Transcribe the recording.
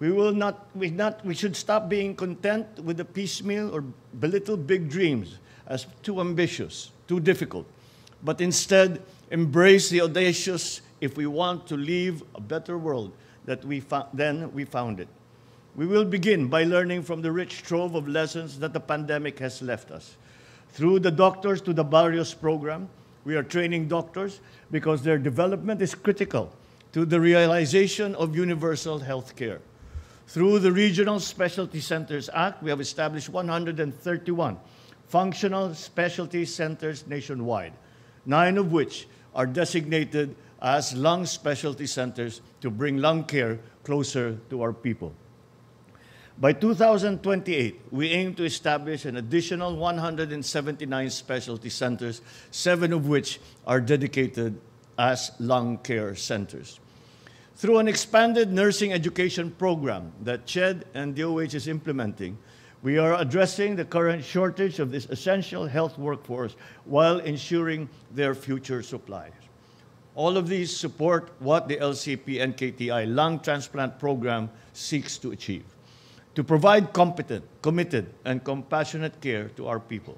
We will not, we not, we should stop being content with the piecemeal or belittle big dreams as too ambitious, too difficult, but instead embrace the audacious if we want to leave a better world that we than we found it. We will begin by learning from the rich trove of lessons that the pandemic has left us. Through the Doctors to the Barrios program, we are training doctors because their development is critical to the realization of universal health care. Through the Regional Specialty Centers Act, we have established 131 functional specialty centers nationwide, nine of which are designated as lung specialty centers to bring lung care closer to our people. By 2028, we aim to establish an additional 179 specialty centers, seven of which are dedicated as lung care centers. Through an expanded nursing education program that CHED and DOH is implementing, we are addressing the current shortage of this essential health workforce while ensuring their future supply. All of these support what the LCP NKTI lung transplant program seeks to achieve to provide competent, committed, and compassionate care to our people.